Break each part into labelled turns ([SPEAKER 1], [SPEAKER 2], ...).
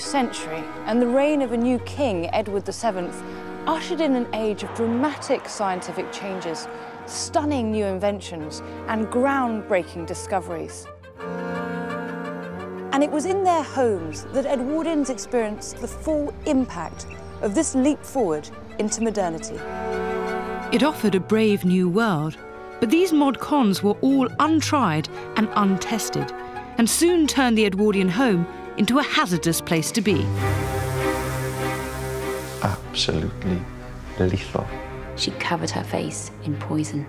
[SPEAKER 1] century and the reign of a new king, Edward VII, ushered in an age of dramatic scientific changes, stunning new inventions, and groundbreaking discoveries. And it was in their homes that Edwardians experienced the full impact of this leap forward into modernity.
[SPEAKER 2] It offered a brave new world, but these mod cons were all untried and untested, and soon turned the Edwardian home into a hazardous place to be.
[SPEAKER 3] Absolutely lethal.
[SPEAKER 4] She covered her face in poison.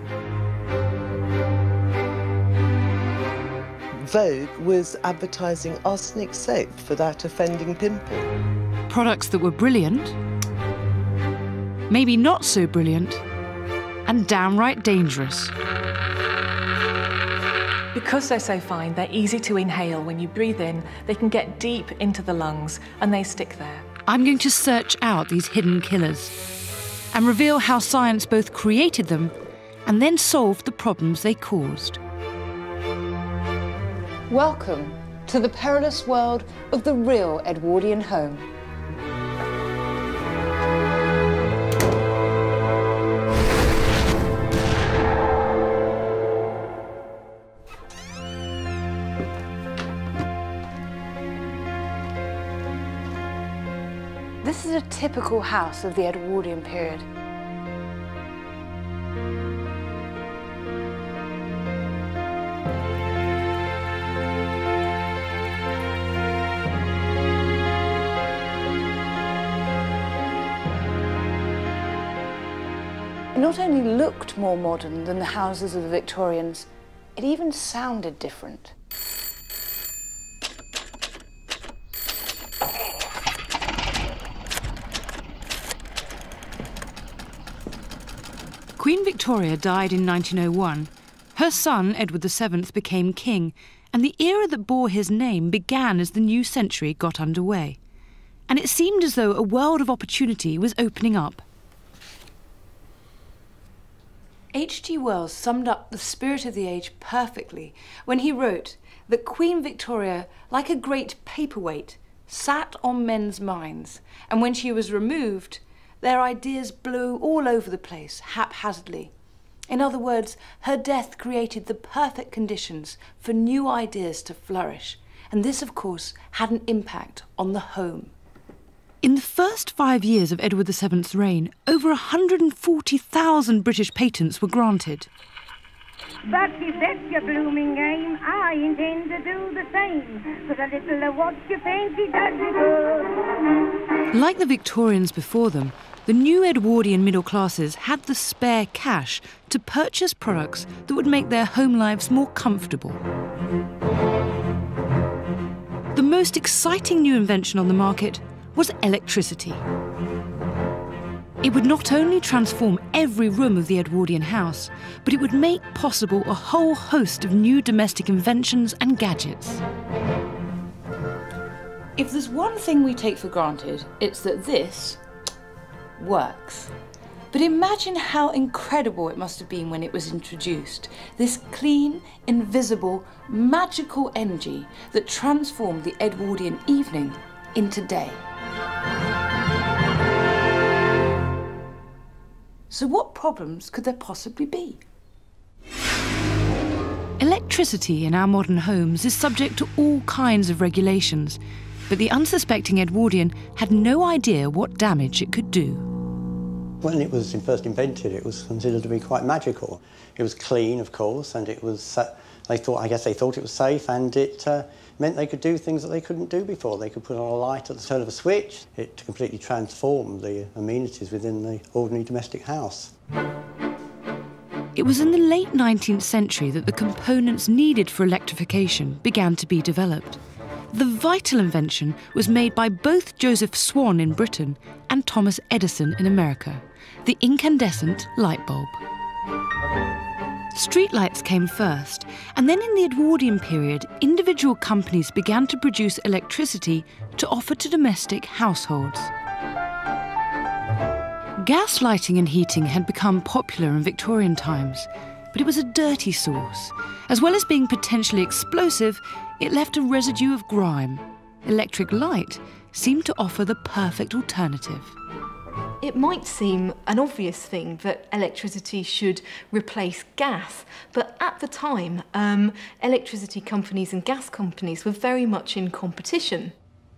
[SPEAKER 5] Vogue was advertising arsenic soap for that offending pimple.
[SPEAKER 2] Products that were brilliant, maybe not so brilliant, and downright dangerous.
[SPEAKER 6] Because they're so fine, they're easy to inhale. When you breathe in, they can get deep into the lungs and they stick there.
[SPEAKER 2] I'm going to search out these hidden killers and reveal how science both created them and then solved the problems they caused.
[SPEAKER 1] Welcome to the perilous world of the real Edwardian home. Typical house of the Edwardian period. It not only looked more modern than the houses of the Victorians, it even sounded different.
[SPEAKER 2] Queen Victoria died in 1901. Her son, Edward VII, became king, and the era that bore his name began as the new century got underway. And it seemed as though a world of opportunity was opening up.
[SPEAKER 1] H.G. Wells summed up the spirit of the age perfectly when he wrote that Queen Victoria, like a great paperweight, sat on men's minds, and when she was removed, their ideas blew all over the place, haphazardly. In other words, her death created the perfect conditions for new ideas to flourish, and this, of course, had an impact on the home.
[SPEAKER 2] In the first five years of Edward VII's reign, over 140,000 British patents were granted.
[SPEAKER 7] But if that's your blooming game, I intend to do the same. Cause a little of what you fancy does you good.
[SPEAKER 2] Like the Victorians before them, the new Edwardian middle classes had the spare cash to purchase products that would make their home lives more comfortable. The most exciting new invention on the market was electricity. It would not only transform every room of the Edwardian house, but it would make possible a whole host of new domestic inventions and gadgets.
[SPEAKER 1] If there's one thing we take for granted, it's that this works. But imagine how incredible it must have been when it was introduced. This clean, invisible, magical energy that transformed the Edwardian evening into day. So, what problems could there possibly be?
[SPEAKER 2] Electricity in our modern homes is subject to all kinds of regulations, but the unsuspecting Edwardian had no idea what damage it could do.
[SPEAKER 8] When it was first invented, it was considered to be quite magical. It was clean, of course, and it was, uh, they thought, I guess they thought it was safe, and it uh, meant they could do things that they couldn't do before. They could put on a light at the turn of a switch. It completely transformed the amenities within the ordinary domestic house.
[SPEAKER 2] It was in the late 19th century that the components needed for electrification began to be developed. The vital invention was made by both Joseph Swan in Britain and Thomas Edison in America the incandescent light bulb. Streetlights came first, and then in the Edwardian period, individual companies began to produce electricity to offer to domestic households. Gas lighting and heating had become popular in Victorian times, but it was a dirty source. As well as being potentially explosive, it left a residue of grime. Electric light seemed to offer the perfect alternative.
[SPEAKER 6] It might seem an obvious thing that electricity should replace gas, but at the time, um, electricity companies and gas companies were very much in competition.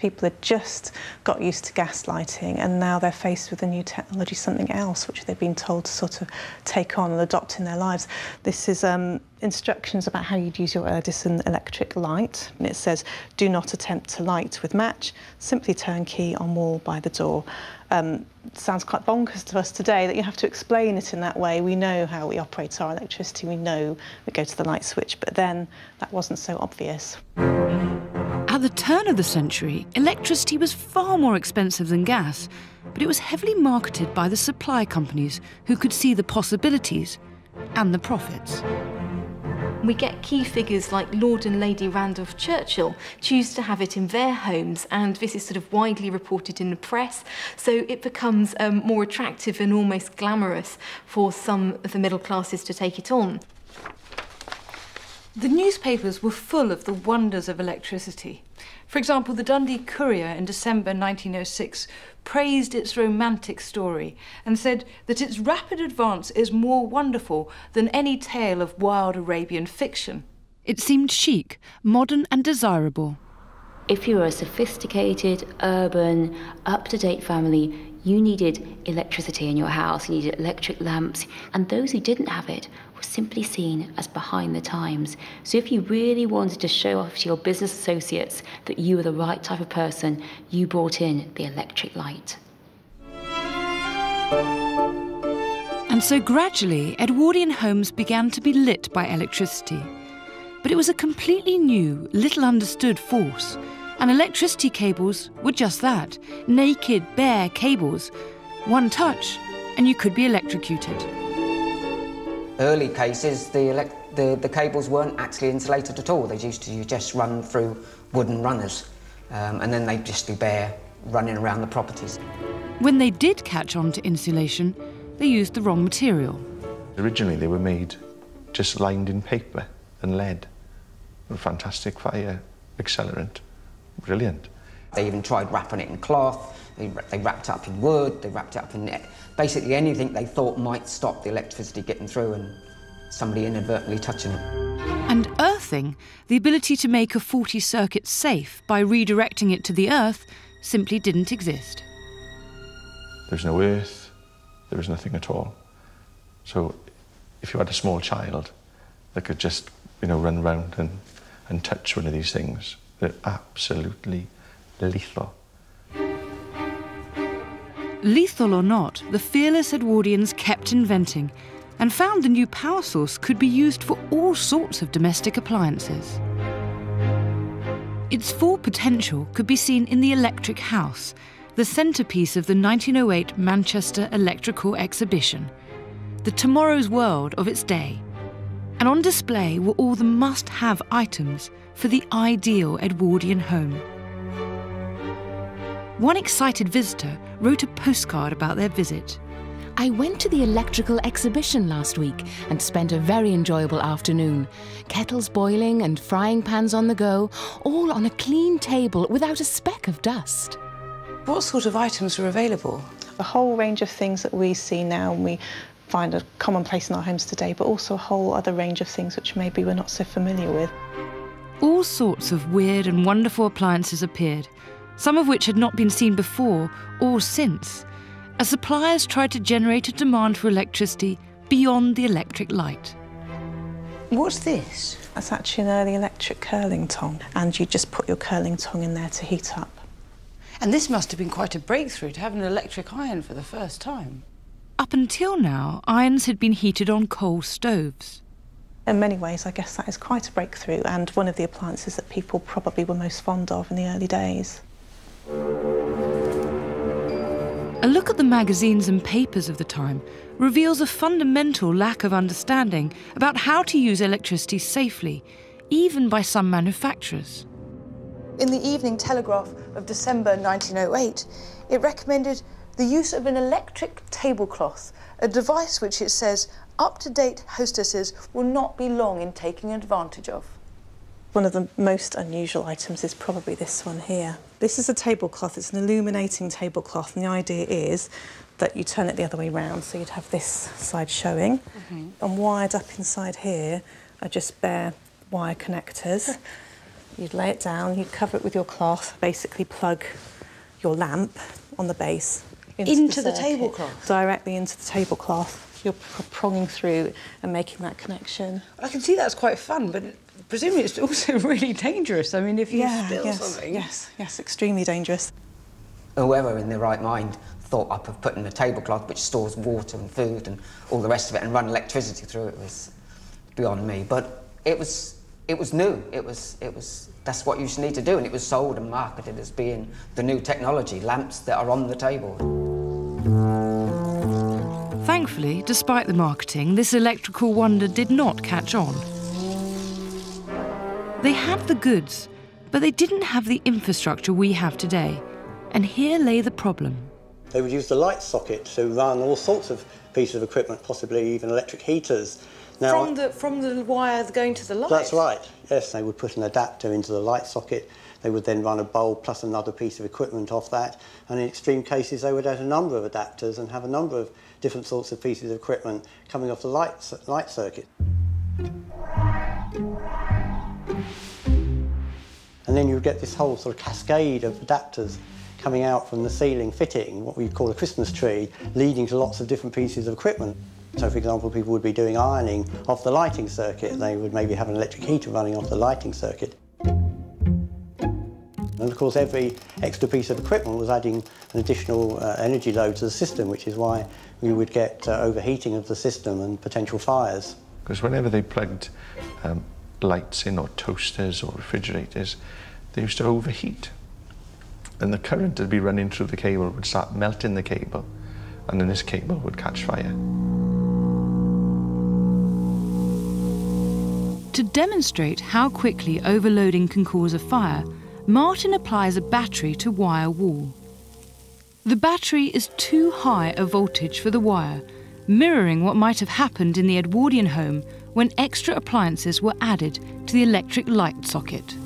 [SPEAKER 9] People had just got used to gaslighting and now they're faced with a new technology, something else which they've been told to sort of take on and adopt in their lives. This is um, instructions about how you'd use your Edison electric light. And it says, do not attempt to light with match, simply turn key on wall by the door. Um, sounds quite bonkers to us today that you have to explain it in that way. We know how we operate our electricity, we know we go to the light switch, but then that wasn't so obvious.
[SPEAKER 2] At the turn of the century, electricity was far more expensive than gas, but it was heavily marketed by the supply companies who could see the possibilities and the profits.
[SPEAKER 6] We get key figures like Lord and Lady Randolph Churchill choose to have it in their homes, and this is sort of widely reported in the press, so it becomes um, more attractive and almost glamorous for some of the middle classes to take it on.
[SPEAKER 1] The newspapers were full of the wonders of electricity. For example, the Dundee Courier in December 1906 praised its romantic story and said that its rapid advance is more wonderful than any tale of wild Arabian fiction.
[SPEAKER 2] It seemed chic, modern, and desirable.
[SPEAKER 4] If you were a sophisticated, urban, up to date family, you needed electricity in your house, you needed electric lamps, and those who didn't have it were simply seen as behind the times. So if you really wanted to show off to your business associates that you were the right type of person, you brought in the electric light.
[SPEAKER 2] And so gradually, Edwardian homes began to be lit by electricity. But it was a completely new, little understood force. And electricity cables were just that naked, bare cables. One touch, and you could be electrocuted.
[SPEAKER 10] Early cases, the, elect- the, the cables weren't actually insulated at all. They used to just run through wooden runners, um, and then they'd just be bare running around the properties.
[SPEAKER 2] When they did catch on to insulation, they used the wrong material.
[SPEAKER 3] Originally, they were made just lined in paper and lead. A fantastic fire accelerant. Brilliant.
[SPEAKER 10] They even tried wrapping it in cloth, they, they wrapped it up in wood, they wrapped it up in net. Basically anything they thought might stop the electricity getting through and somebody inadvertently touching it.
[SPEAKER 2] And earthing, the ability to make a faulty circuit safe by redirecting it to the earth, simply didn't exist.
[SPEAKER 3] There's no earth, there was nothing at all. So if you had a small child that could just, you know, run around and, and touch one of these things, they're absolutely lethal.
[SPEAKER 2] Lethal or not, the fearless Edwardians kept inventing and found the new power source could be used for all sorts of domestic appliances. Its full potential could be seen in the electric house, the centrepiece of the 1908 Manchester Electrical Exhibition, the tomorrow's world of its day. And on display were all the must have items for the ideal Edwardian home. One excited visitor wrote a postcard about their visit.
[SPEAKER 11] I went to the electrical exhibition last week and spent a very enjoyable afternoon. Kettles boiling and frying pans on the go, all on a clean table without a speck of dust.
[SPEAKER 1] What sort of items are available?
[SPEAKER 9] A whole range of things that we see now and we find a commonplace in our homes today, but also a whole other range of things which maybe we're not so familiar with.
[SPEAKER 2] All sorts of weird and wonderful appliances appeared, some of which had not been seen before or since, as suppliers tried to generate a demand for electricity beyond the electric light.
[SPEAKER 1] What's this?
[SPEAKER 9] That's actually uh, an early electric curling tong, and you just put your curling tong in there to heat up.
[SPEAKER 1] And this must have been quite a breakthrough to have an electric iron for the first time.
[SPEAKER 2] Up until now, irons had been heated on coal stoves.
[SPEAKER 9] In many ways, I guess that is quite a breakthrough and one of the appliances that people probably were most fond of in the early days.
[SPEAKER 2] A look at the magazines and papers of the time reveals a fundamental lack of understanding about how to use electricity safely, even by some manufacturers.
[SPEAKER 1] In the Evening Telegraph of December 1908, it recommended the use of an electric tablecloth, a device which it says up to date hostesses will not be long in taking advantage of.
[SPEAKER 9] One of the most unusual items is probably this one here. This is a tablecloth, it's an illuminating tablecloth, and the idea is that you turn it the other way round, so you'd have this side showing.
[SPEAKER 1] Mhm.
[SPEAKER 9] And wired up inside here are just bare wire connectors. You'd lay it down, you'd cover it with your cloth, basically plug your lamp on the base
[SPEAKER 1] Into the
[SPEAKER 9] circuit,
[SPEAKER 1] tablecloth?
[SPEAKER 9] Directly into the tablecloth. You're pr- pronging through and making that connection.
[SPEAKER 1] I can see that's quite fun, but presumably it's also really dangerous. I mean, if you
[SPEAKER 9] yeah,
[SPEAKER 1] spill
[SPEAKER 9] yes,
[SPEAKER 1] something.
[SPEAKER 9] yes, yes, extremely dangerous.
[SPEAKER 10] Whoever in their right mind thought up of putting a tablecloth which stores water and food and all the rest of it and run electricity through it was beyond me. But it was it was new. It was it was that's what you need to do, and it was sold and marketed as being the new technology, lamps that are on the table.
[SPEAKER 2] Thankfully, despite the marketing, this electrical wonder did not catch on. They had the goods, but they didn't have the infrastructure we have today. And here lay the problem.
[SPEAKER 8] They would use the light socket to run all sorts of pieces of equipment, possibly even electric heaters.
[SPEAKER 1] Now, from the from the wires going to the light.
[SPEAKER 8] That's right. Yes, they would put an adapter into the light socket. They would then run a bulb plus another piece of equipment off that. And in extreme cases, they would add a number of adapters and have a number of different sorts of pieces of equipment coming off the light, light circuit. And then you get this whole sort of cascade of adapters coming out from the ceiling fitting, what we call a Christmas tree, leading to lots of different pieces of equipment. So, for example, people would be doing ironing off the lighting circuit. They would maybe have an electric heater running off the lighting circuit. And of course, every extra piece of equipment was adding an additional uh, energy load to the system, which is why we would get uh, overheating of the system and potential fires.
[SPEAKER 3] Because whenever they plugged um, lights in, or toasters, or refrigerators, they used to overheat. And the current that would be running through the cable would start melting the cable, and then this cable would catch fire.
[SPEAKER 2] To demonstrate how quickly overloading can cause a fire, Martin applies a battery to wire wall. The battery is too high a voltage for the wire, mirroring what might have happened in the Edwardian home when extra appliances were added to the electric light socket.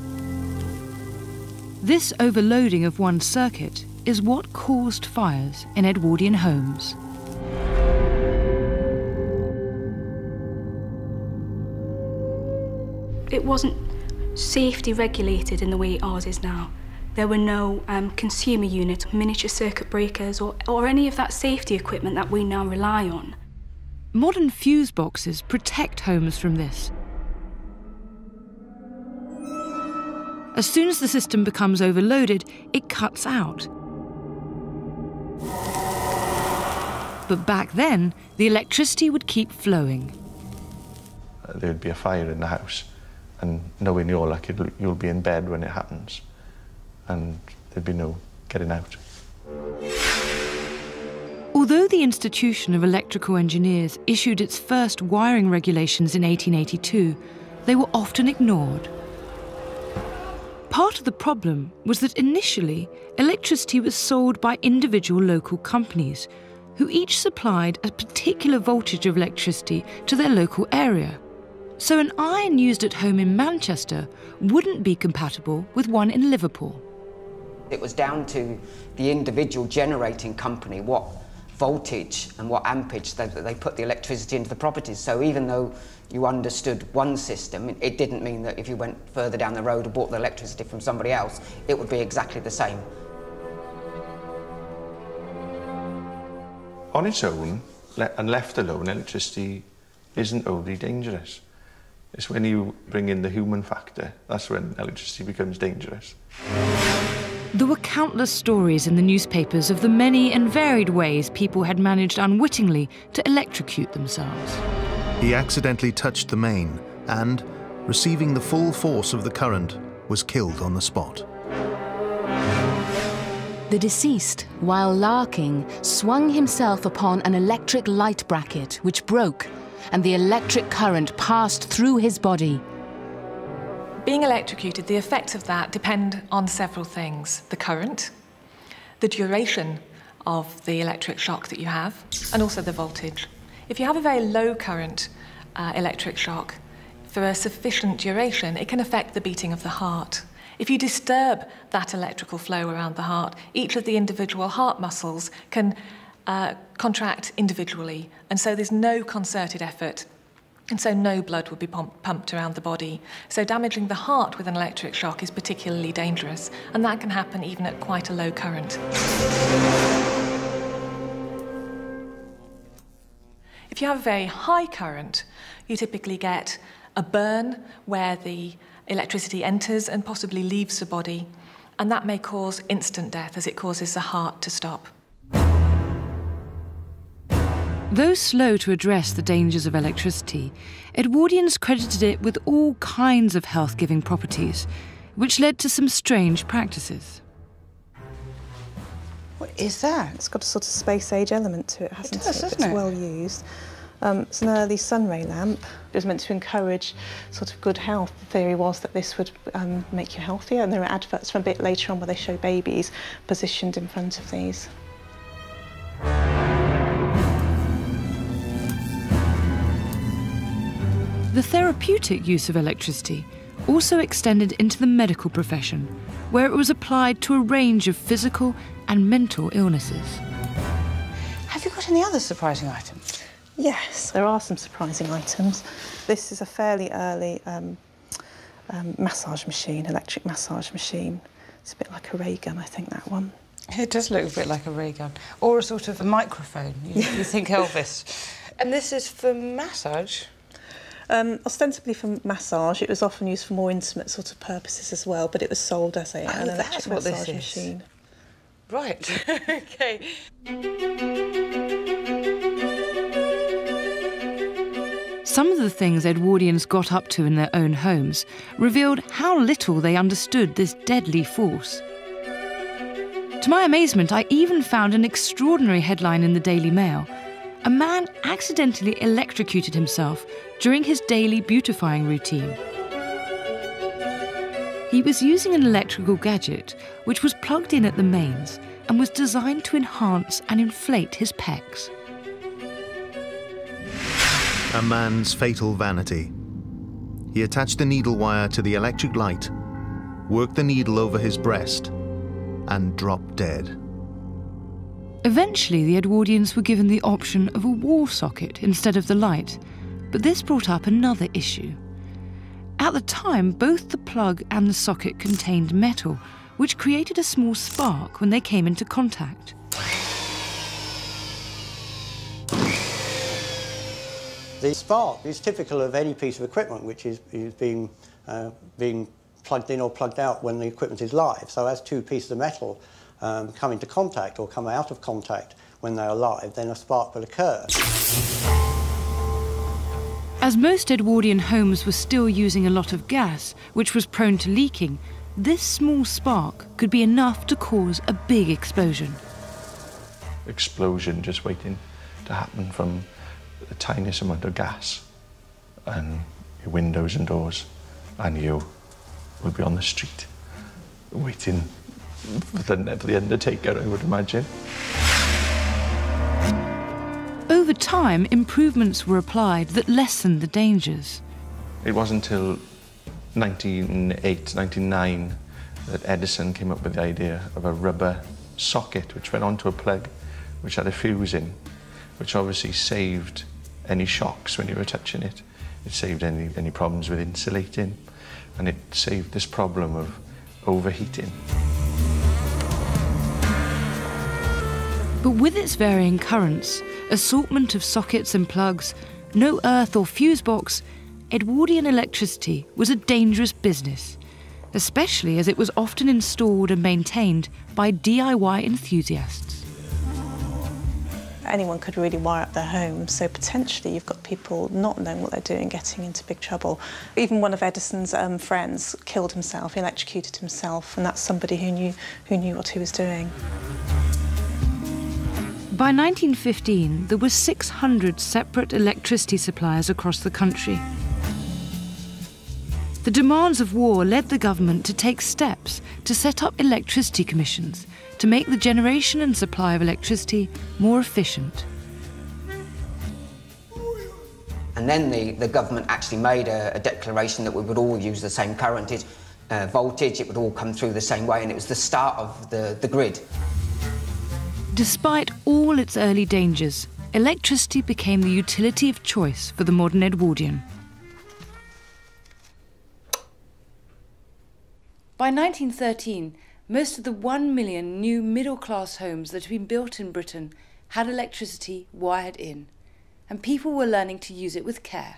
[SPEAKER 2] This overloading of one circuit is what caused fires in Edwardian homes.
[SPEAKER 12] it wasn't safety regulated in the way ours is now. There were no um, consumer units, miniature circuit breakers, or, or any of that safety equipment that we now rely on.
[SPEAKER 2] Modern fuse boxes protect homes from this. As soon as the system becomes overloaded, it cuts out. But back then, the electricity would keep flowing.
[SPEAKER 3] There would be a fire in the house, and knowing your luck, you'll, you'll be in bed when it happens, and there'd be no getting out.
[SPEAKER 2] Although the Institution of Electrical Engineers issued its first wiring regulations in 1882, they were often ignored. Part of the problem was that initially, electricity was sold by individual local companies, who each supplied a particular voltage of electricity to their local area. So an iron used at home in Manchester wouldn't be compatible with one in Liverpool.
[SPEAKER 10] It was down to the individual generating company what voltage and what ampage they, they put the electricity into the properties. So even though you understood one system, it didn't mean that if you went further down the road and bought the electricity from somebody else, it would be exactly the same.
[SPEAKER 3] On its own, and left alone, electricity isn't overly dangerous. It's when you bring in the human factor, that's when electricity becomes dangerous.
[SPEAKER 2] There were countless stories in the newspapers of the many and varied ways people had managed unwittingly to electrocute themselves.
[SPEAKER 13] He accidentally touched the main and, receiving the full force of the current, was killed on the spot.
[SPEAKER 11] The deceased, while larking, swung himself upon an electric light bracket which broke, and the electric current passed through his body.
[SPEAKER 14] Being electrocuted, the effects of that depend on several things the current, the duration of the electric shock that you have, and also the voltage. If you have a very low current uh, electric shock, for a sufficient duration, it can affect the beating of the heart. If you disturb that electrical flow around the heart, each of the individual heart muscles can uh, contract individually, and so there's no concerted effort. And so no blood would be pump pumped around the body. So damaging the heart with an electric shock is particularly dangerous, and that can happen even at quite a low current. If you have a very high current, you typically get a burn where the electricity enters and possibly leaves the body, and that may cause instant death as it causes the heart to stop.
[SPEAKER 2] Though slow to address the dangers of electricity, Edwardians credited it with all kinds of health giving properties, which led to some strange practices.
[SPEAKER 9] What is that? It's got a sort of space age element to it, hasn't it? Does, it? It's it? well used. Um, it's an early sunray lamp. It was meant to encourage sort of good health. The theory was that this would um, make you healthier, and there are adverts from a bit later on where they show babies positioned in front of these.
[SPEAKER 2] The therapeutic use of electricity also extended into the medical profession, where it was applied to a range of physical and mental illnesses.
[SPEAKER 15] Have you got any other surprising items?
[SPEAKER 9] Yes, there are some surprising items. This is a fairly early um, um, massage machine, electric massage machine. It's a bit like a ray gun, I think, that one.
[SPEAKER 15] It does look a bit like a ray gun. Or a sort of a microphone. You, you think Elvis. and this is for massage?
[SPEAKER 9] Um, ostensibly for massage, it was often used for more intimate sort of purposes as well, but it was sold as a, oh, an electric massage machine.
[SPEAKER 15] Right, okay.
[SPEAKER 2] Some of the things Edwardians got up to in their own homes revealed how little they understood this deadly force. To my amazement, I even found an extraordinary headline in the Daily Mail. A man accidentally electrocuted himself during his daily beautifying routine. He was using an electrical gadget which was plugged in at the mains and was designed to enhance and inflate his pecs.
[SPEAKER 13] A man's fatal vanity. He attached the needle wire to the electric light, worked the needle over his breast, and dropped dead.
[SPEAKER 2] Eventually, the Edwardians were given the option of a wall socket instead of the light, but this brought up another issue. At the time, both the plug and the socket contained metal, which created a small spark when they came into contact.
[SPEAKER 8] The spark is typical of any piece of equipment which is, is being, uh, being plugged in or plugged out when the equipment is live. So as two pieces of metal um, come into contact or come out of contact when they are alive, then a spark will occur.
[SPEAKER 2] As most Edwardian homes were still using a lot of gas, which was prone to leaking, this small spark could be enough to cause a big explosion.
[SPEAKER 3] Explosion just waiting to happen from the tiniest amount of gas and your windows and doors, and you will be on the street waiting for the, undertaker, I would imagine.
[SPEAKER 2] Over time, improvements were applied that lessened the dangers.
[SPEAKER 3] It wasn't until 1908, 1909 that Edison came up with the idea of a rubber socket which went onto a plug which had a fuse in, which obviously saved any shocks when you were touching it. It saved any, any problems with insulating, and it saved this problem of overheating.
[SPEAKER 2] But with its varying currents, assortment of sockets and plugs, no earth or fuse box, Edwardian electricity was a dangerous business, especially as it was often installed and maintained by DIY enthusiasts.
[SPEAKER 9] Anyone could really wire up their home, so potentially you've got people not knowing what they're doing getting into big trouble. Even one of Edison's um, friends killed himself, he electrocuted himself, and that's somebody who knew, who knew what he was doing.
[SPEAKER 2] By 1915, there were 600 separate electricity suppliers across the country. The demands of war led the government to take steps to set up electricity commissions to make the generation and supply of electricity more efficient.
[SPEAKER 10] And then the, the government actually made a, a declaration that we would all use the same current. Uh, voltage, it would all come through the same way, and it was the start of the, the grid.
[SPEAKER 2] Despite all its early dangers, electricity became the utility of choice for the modern Edwardian.
[SPEAKER 1] By 1913, most of the one million new middle class homes that had been built in Britain had electricity wired in, and people were learning to use it with care.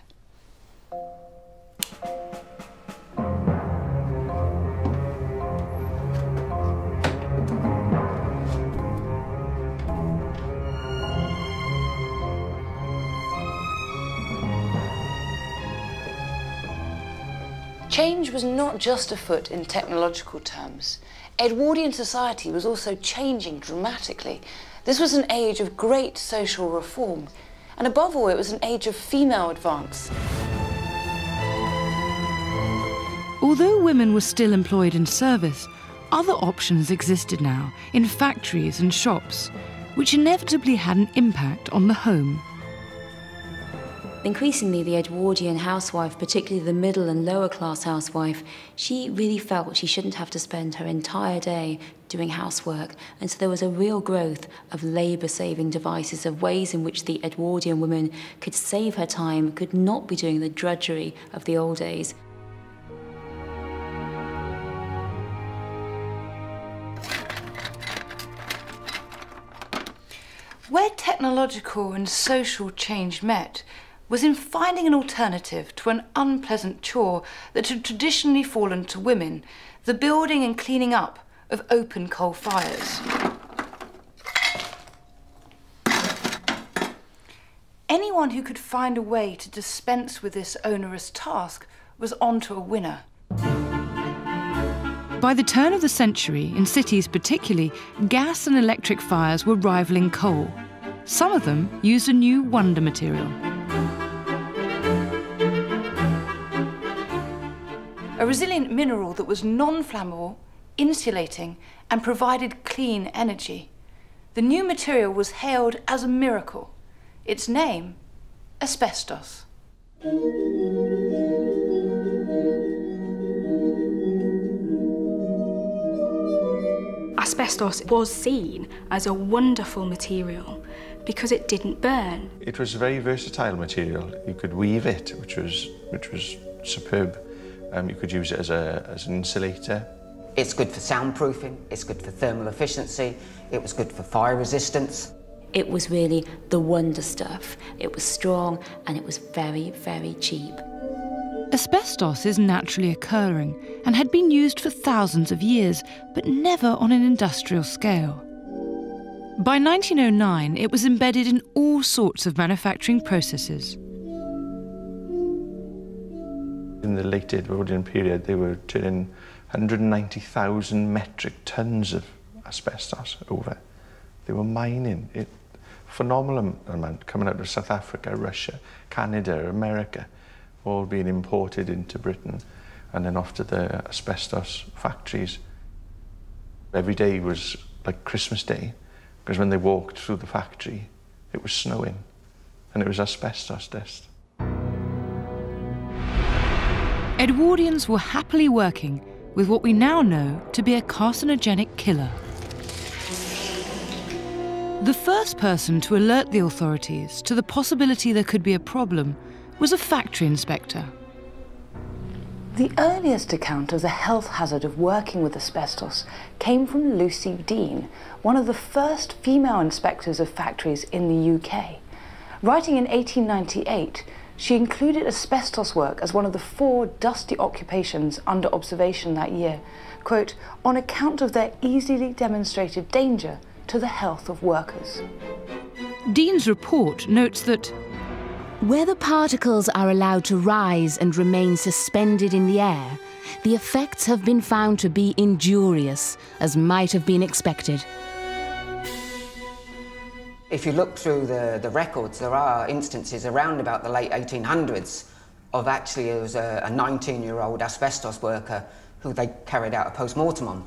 [SPEAKER 1] Change was not just afoot in technological terms. Edwardian society was also changing dramatically. This was an age of great social reform, and above all, it was an age of female advance.
[SPEAKER 2] Although women were still employed in service, other options existed now in factories and shops, which inevitably had an impact on the home.
[SPEAKER 4] Increasingly, the Edwardian housewife, particularly the middle and lower class housewife, she really felt she shouldn't have to spend her entire day doing housework. And so there was a real growth of labour saving devices, of ways in which the Edwardian woman could save her time, could not be doing the drudgery of the old days.
[SPEAKER 1] Where technological and social change met, was in finding an alternative to an unpleasant chore that had traditionally fallen to women the building and cleaning up of open coal fires. Anyone who could find a way to dispense with this onerous task was onto a winner.
[SPEAKER 2] By the turn of the century, in cities particularly, gas and electric fires were rivaling coal. Some of them used a new wonder material.
[SPEAKER 1] A resilient mineral that was non-flammable, insulating and provided clean energy. The new material was hailed as a miracle. Its name, asbestos.
[SPEAKER 12] Asbestos was seen as a wonderful material because it didn't burn.
[SPEAKER 3] It was a very versatile material. You could weave it, which was, which was superb. Um, you could use it as, a, as an insulator.
[SPEAKER 10] It's good for soundproofing, it's good for thermal efficiency, it was good for fire resistance.
[SPEAKER 4] It was really the wonder stuff. It was strong and it was very, very cheap.
[SPEAKER 2] Asbestos is naturally occurring and had been used for thousands of years, but never on an industrial scale. By 1909, it was embedded in all sorts of manufacturing processes.
[SPEAKER 3] In the late Edwardian period, they were turning 190,000 metric tons of asbestos over. They were mining it. Phenomenal amount coming out of South Africa, Russia, Canada, America, all being imported into Britain and then off to the asbestos factories. Every day was like Christmas Day because when they walked through the factory, it was snowing and it was asbestos dust.
[SPEAKER 2] Edwardians were happily working with what we now know to be a carcinogenic killer. The first person to alert the authorities to the possibility there could be a problem was a factory inspector.
[SPEAKER 1] The earliest account of the health hazard of working with asbestos came from Lucy Deane, one of the first female inspectors of factories in the UK. Writing in 1898, she included asbestos work as one of the four dusty occupations under observation that year, quote, on account of their easily demonstrated danger to the health of workers.
[SPEAKER 2] Deane's report notes that
[SPEAKER 11] where the particles are allowed to rise and remain suspended in the air, the effects have been found to be injurious, as might have been expected.
[SPEAKER 10] If you look through the, the records, there are instances around about the late 1800s of actually it was a 19-year-old asbestos worker who they carried out a post-mortem on,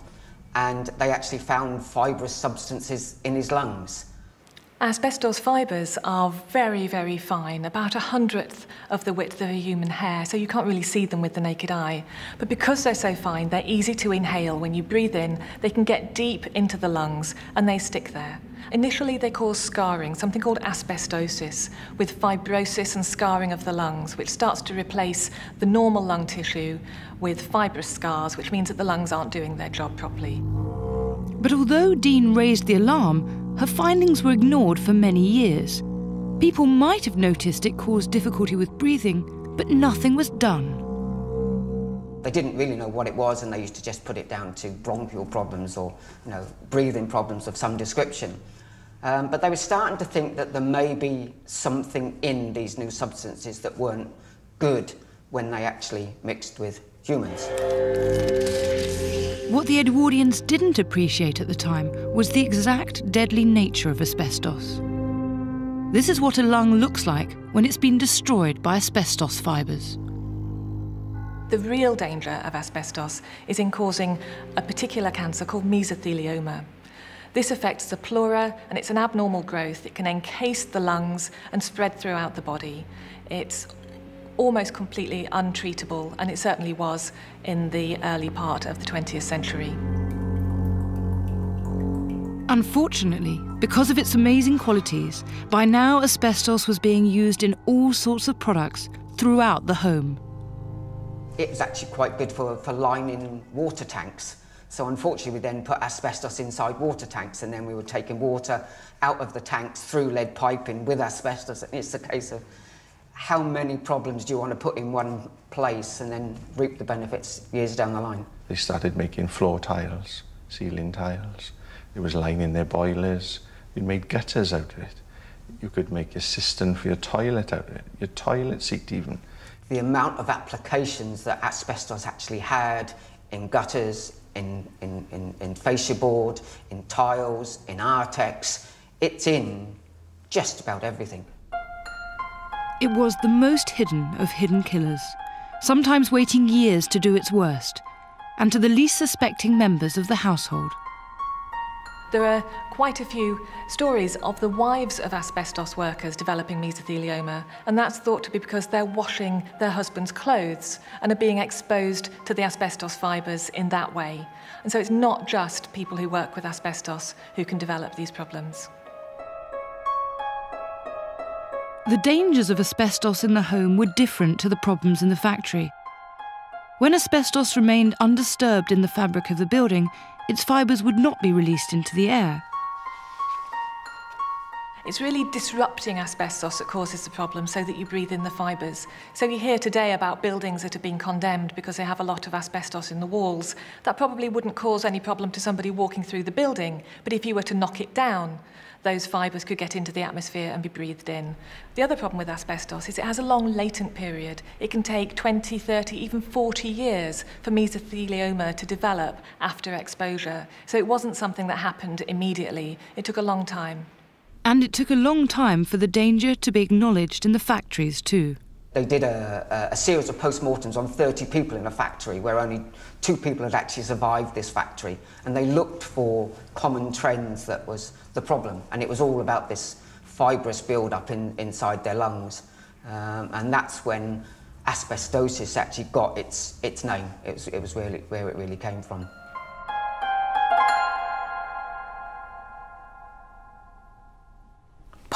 [SPEAKER 10] and they actually found fibrous substances in his lungs.
[SPEAKER 14] Asbestos fibres are very, very fine, about a hundredth of the width of a human hair, so you can't really see them with the naked eye. But because they're so fine, they're easy to inhale. When you breathe in, they can get deep into the lungs and they stick there. Initially, they cause scarring, something called asbestosis, with fibrosis and scarring of the lungs, which starts to replace the normal lung tissue with fibrous scars, which means that the lungs aren't doing their job properly.
[SPEAKER 2] But although Deane raised the alarm, her findings were ignored for many years. People might have noticed it caused difficulty with breathing, but nothing was done.
[SPEAKER 10] They didn't really know what it was, and they used to just put it down to bronchial problems or, you know, breathing problems of some description. Um, but they were starting to think that there may be something in these new substances that weren't good when they actually mixed with humans.
[SPEAKER 2] What the Edwardians didn't appreciate at the time was the exact deadly nature of asbestos. This is what a lung looks like when it's been destroyed by asbestos fibres.
[SPEAKER 14] The real danger of asbestos is in causing a particular cancer called mesothelioma. This affects the pleura and it's an abnormal growth. It can encase the lungs and spread throughout the body. It's almost completely untreatable, and it certainly was in the early part of the 20th century.
[SPEAKER 2] Unfortunately, because of its amazing qualities, by now asbestos was being used in all sorts of products throughout the home.
[SPEAKER 10] It was actually quite good for, for lining water tanks. So unfortunately, we then put asbestos inside water tanks, and then we were taking water out of the tanks through lead piping with asbestos. And it's a case of how many problems do you want to put in one place and then reap the benefits years down the line?
[SPEAKER 3] They started making floor tiles, ceiling tiles. It was lining their boilers. You made gutters out of it. You could make a cistern for your toilet out of it, your toilet seat even.
[SPEAKER 10] The amount of applications that asbestos actually had in gutters, in, in, in, in fascia board, in tiles, in Artex, it's in just about everything.
[SPEAKER 2] It was the most hidden of hidden killers, sometimes waiting years to do its worst, and to the least suspecting members of the household.
[SPEAKER 14] There are quite a few stories of the wives of asbestos workers developing mesothelioma, and that's thought to be because they're washing their husband's clothes and are being exposed to the asbestos fibres in that way. And so it's not just people who work with asbestos who can develop these problems.
[SPEAKER 2] The dangers of asbestos in the home were different to the problems in the factory. When asbestos remained undisturbed in the fabric of the building, its fibres would not be released into the air.
[SPEAKER 14] It's really disrupting asbestos that causes the problem so that you breathe in the fibres. So you hear today about buildings that have been condemned because they have a lot of asbestos in the walls. That probably wouldn't cause any problem to somebody walking through the building, but if you were to knock it down, those fibres could get into the atmosphere and be breathed in. The other problem with asbestos is it has a long latent period. It can take 20, 30, even 40 years for mesothelioma to develop after exposure. So it wasn't something that happened immediately. It took a long time.
[SPEAKER 2] And it took a long time for the danger to be acknowledged in the factories too.
[SPEAKER 10] They did a, a, series of post-mortems on 30 people in a factory where only two people had actually survived this factory. And they looked for common trends that was the problem. And it was all about this fibrous build-up in, inside their lungs. Um, and that's when asbestosis actually got its, its name. It was, it was really where it really came from.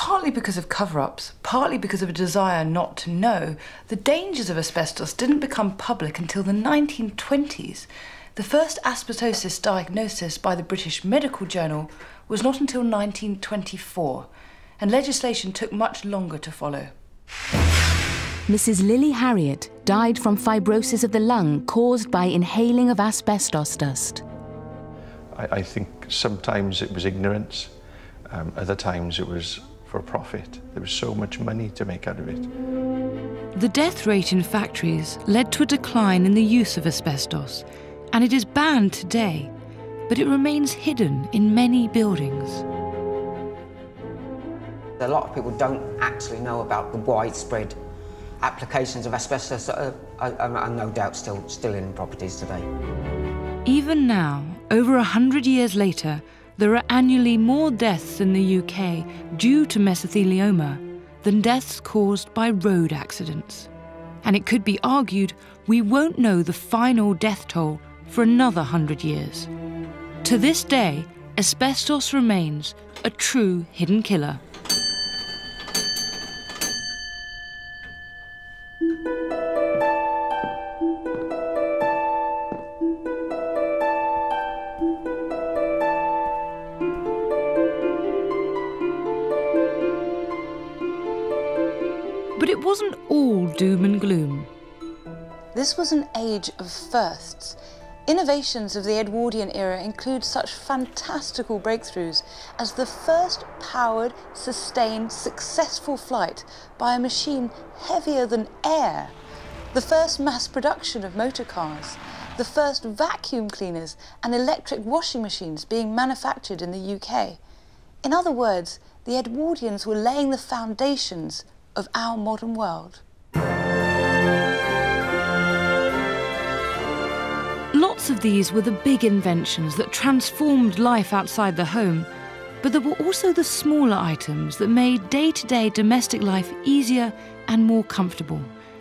[SPEAKER 1] Partly because of cover ups, partly because of a desire not to know, the dangers of asbestos didn't become public until the 1920s. The first asbestosis diagnosis by the British Medical Journal was not until 1924, and legislation took much longer to follow.
[SPEAKER 11] Mrs. Lily Harriott died from fibrosis of the lung caused by inhaling of asbestos dust.
[SPEAKER 3] I, I think sometimes it was ignorance, um, other times it was for profit. There was so much money to make out of it.
[SPEAKER 2] The death rate in factories led to a decline in the use of asbestos, and it is banned today, but it remains hidden in many buildings.
[SPEAKER 10] A lot of people don't actually know about the widespread applications of asbestos that are, are, are no doubt still, still in properties today.
[SPEAKER 2] Even now, over a hundred years later, there are annually more deaths in the UK due to mesothelioma than deaths caused by road accidents. And it could be argued we won't know the final death toll for another hundred years. To this day, asbestos remains a true hidden killer.
[SPEAKER 1] This was an age of firsts. Innovations of the Edwardian era include such fantastical breakthroughs as the first powered, sustained, successful flight by a machine heavier than air, the first mass production of motor cars, the first vacuum cleaners and electric washing machines being manufactured in the UK. In other words, the Edwardians were laying the foundations of our modern world.
[SPEAKER 2] Lots of these were the big inventions that transformed life outside the home, but there were also the smaller items that made day to day domestic life easier and more comfortable,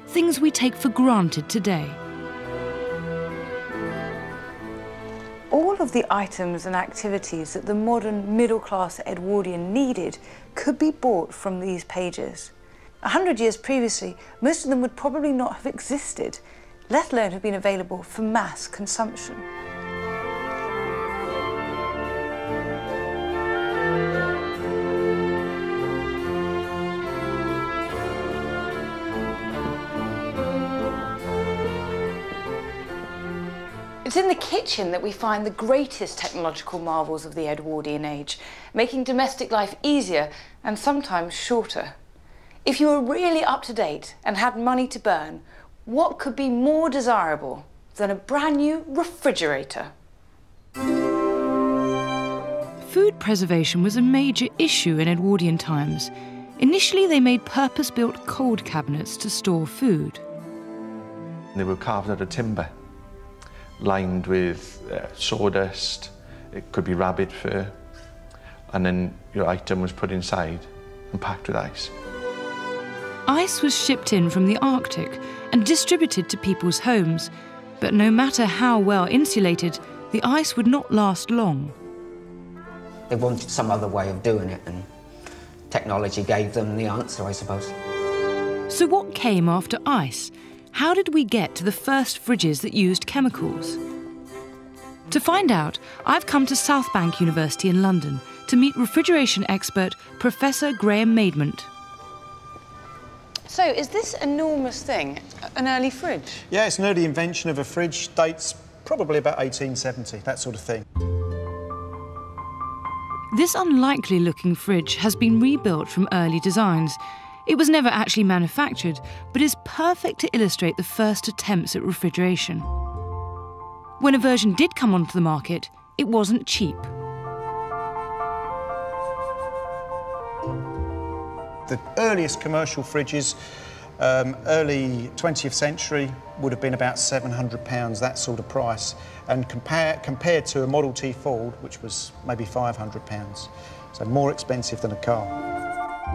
[SPEAKER 2] things we take for granted today.
[SPEAKER 1] All of the items and activities that the modern middle class Edwardian needed could be bought from these pages. A hundred years previously, most of them would probably not have existed, let alone have been available for mass consumption. It's in the kitchen that we find the greatest technological marvels of the Edwardian age, making domestic life easier and sometimes shorter. If you were really up to date and had money to burn, what could be more desirable than a brand new refrigerator?
[SPEAKER 2] Food preservation was a major issue in Edwardian times. Initially, they made purpose built cold cabinets to store food.
[SPEAKER 3] They were carved out of timber, lined with uh, sawdust, it could be rabbit fur, and then your item was put inside and packed with ice.
[SPEAKER 2] Ice was shipped in from the Arctic and distributed to people's homes, but no matter how well insulated, the ice would not last long.
[SPEAKER 10] They wanted some other way of doing it, and technology gave them the answer, I suppose.
[SPEAKER 2] So, what came after ice? How did we get to the first fridges that used chemicals? To find out, I've come to Southbank University in London to meet refrigeration expert Professor Graham Maidment.
[SPEAKER 1] So, is this enormous thing an early fridge?
[SPEAKER 16] Yeah, it's an early invention of a fridge, dates probably about 1870, that sort of thing.
[SPEAKER 2] This unlikely looking fridge has been rebuilt from early designs. It was never actually manufactured, but is perfect to illustrate the first attempts at refrigeration. When a version did come onto the market, it wasn't cheap.
[SPEAKER 16] The earliest commercial fridges, um, early 20th century, would have been about £700, that sort of price. And compare, compared to a Model T Ford, which was maybe £500. So more expensive than a car.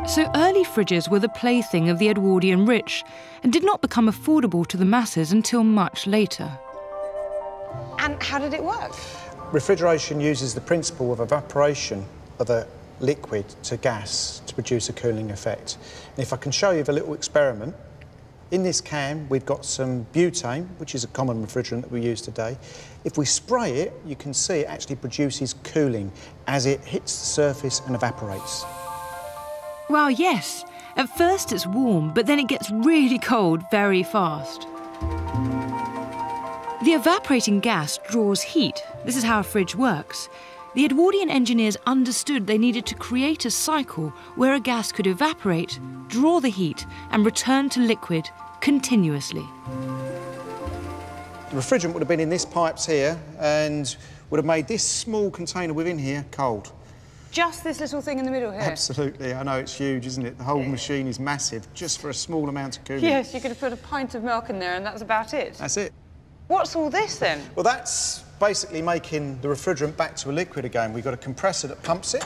[SPEAKER 2] So early fridges were the plaything of the Edwardian rich and did not become affordable to the masses until much later.
[SPEAKER 1] And how did it work?
[SPEAKER 16] Refrigeration uses the principle of evaporation of a liquid to gas to produce a cooling effect. And if I can show you the little experiment, in this can we've got some butane, which is a common refrigerant that we use today. If we spray it, you can see it actually produces cooling as it hits the surface and evaporates.
[SPEAKER 2] Well, yes. At first it's warm, but then it gets really cold very fast. The evaporating gas draws heat. This is how a fridge works. The Edwardian engineers understood they needed to create a cycle where a gas could evaporate, draw the heat, and return to liquid continuously.
[SPEAKER 16] The refrigerant would have been in this pipes here and would have made this small container within here cold.
[SPEAKER 15] Just this little thing in the middle here?
[SPEAKER 16] Absolutely. I know it's huge, isn't it? The whole machine is massive just for a small amount of cooling.
[SPEAKER 15] Yes, you could have put a pint of milk in there and that's about it.
[SPEAKER 16] That's it.
[SPEAKER 15] What's all this then?
[SPEAKER 16] Well, that's basically making the refrigerant back to a liquid again. We've got a compressor that pumps it.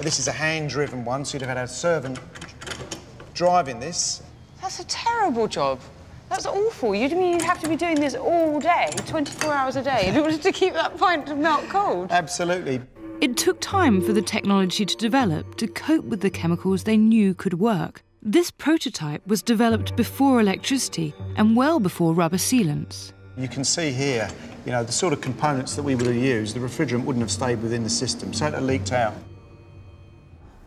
[SPEAKER 16] This is a hand-driven one, so you'd have had a servant driving this.
[SPEAKER 15] That's a terrible job. That's awful. You mean you'd have to be doing this all day, 24 hours a day, in order to keep that pint of milk cold?
[SPEAKER 16] Absolutely.
[SPEAKER 2] It took time for the technology to develop to cope with the chemicals they knew could work. This prototype was developed before electricity and well before rubber sealants.
[SPEAKER 16] You can see here, you know, the sort of components that we would have used, the refrigerant wouldn't have stayed within the system, so it had leaked out.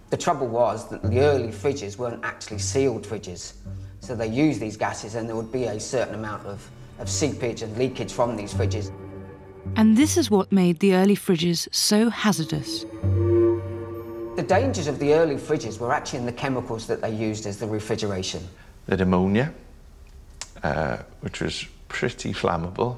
[SPEAKER 10] The trouble was that the early fridges weren't actually sealed fridges. So they used these gases and there would be a certain amount of, of seepage and leakage from these fridges.
[SPEAKER 2] And this is what made the early fridges so hazardous.
[SPEAKER 10] The dangers of the early fridges were actually in the chemicals that they used as the refrigeration.
[SPEAKER 3] The ammonia, uh, which was pretty flammable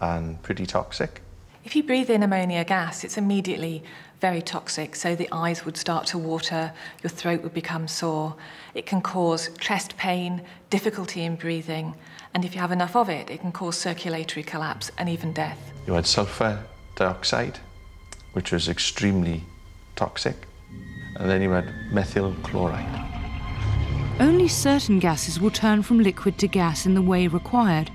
[SPEAKER 3] and pretty toxic.
[SPEAKER 14] If you breathe in ammonia gas, it's immediately very toxic, so the eyes would start to water, your throat would become sore. It can cause chest pain, difficulty in breathing, and if you have enough of it, it can cause circulatory collapse and even death.
[SPEAKER 3] You had sulfur dioxide, which was extremely toxic, and then you had methyl chloride.
[SPEAKER 2] Only certain gases will turn from liquid to gas in the way required.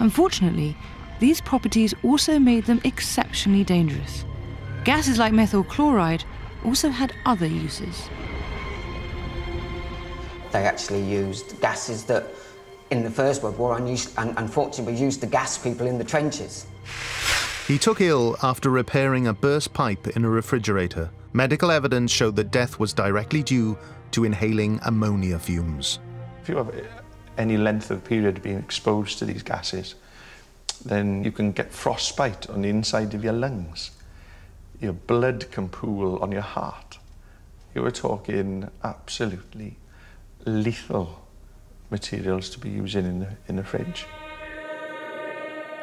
[SPEAKER 2] Unfortunately, these properties also made them exceptionally dangerous. Gases like methyl chloride also had other uses.
[SPEAKER 10] They actually used gases that, in the First World War, unfortunately, were used to gas people in the trenches.
[SPEAKER 13] He took ill after repairing a burst pipe in a refrigerator. Medical evidence showed that death was directly due to inhaling ammonia fumes.
[SPEAKER 3] If you have any length of period being exposed to these gases, then you can get frostbite on the inside of your lungs. Your blood can pool on your heart. You were talking absolutely lethal materials to be using in the, in the fridge.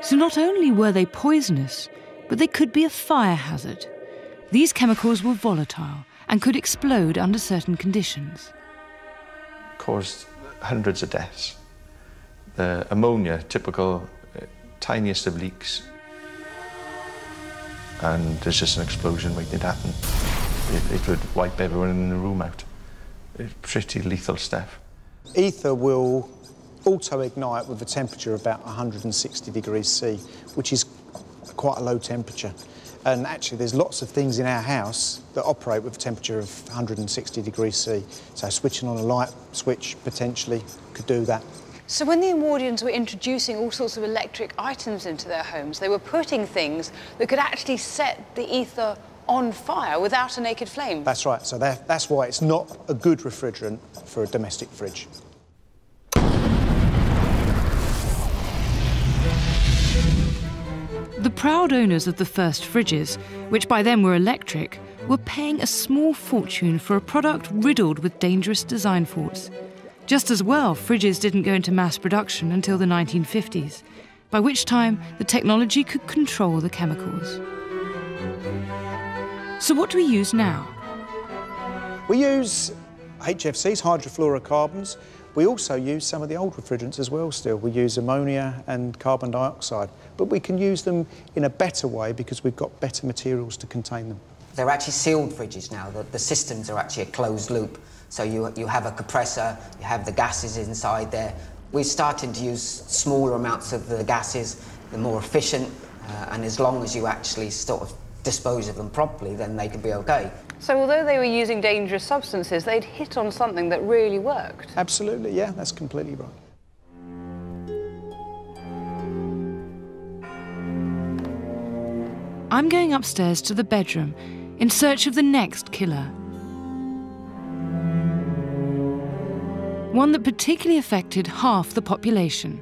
[SPEAKER 2] So not only were they poisonous, but they could be a fire hazard. These chemicals were volatile and could explode under certain conditions.
[SPEAKER 3] Caused hundreds of deaths. The ammonia, typical uh, tiniest of leaks, and there's just an explosion waiting to happen. It, it would wipe everyone in the room out. It's pretty lethal stuff.
[SPEAKER 16] Ether will auto-ignite with a temperature of about 160 degrees C, which is quite a low temperature. And actually, there's lots of things in our house that operate with a temperature of 160 degrees C. So switching on a light switch potentially could do that.
[SPEAKER 15] So when the Edwardians were introducing all sorts of electric items into their homes, they were putting things that could actually set the ether on fire without a naked flame.
[SPEAKER 16] That's right. So that, that's why it's not a good refrigerant for a domestic fridge.
[SPEAKER 2] The proud owners of the first fridges, which by then were electric, were paying a small fortune for a product riddled with dangerous design faults. Just as well, fridges didn't go into mass production until the 1950s, by which time the technology could control the chemicals. So, what do we use now?
[SPEAKER 16] We use HFCs, hydrofluorocarbons. We also use some of the old refrigerants as well still. We use ammonia and carbon dioxide, but we can use them in a better way because we've got better materials to contain them.
[SPEAKER 10] They're actually sealed fridges now. The, the systems are actually a closed loop. So you, you have a compressor, you have the gases inside there. We're starting to use smaller amounts of the gases, they're more efficient, uh, and as long as you actually sort of dispose of them properly, then they can be okay.
[SPEAKER 15] So although they were using dangerous substances, they'd hit on something that really worked.
[SPEAKER 16] Absolutely, yeah, that's completely right.
[SPEAKER 2] I'm going upstairs to the bedroom in search of the next killer. One that particularly affected half the population.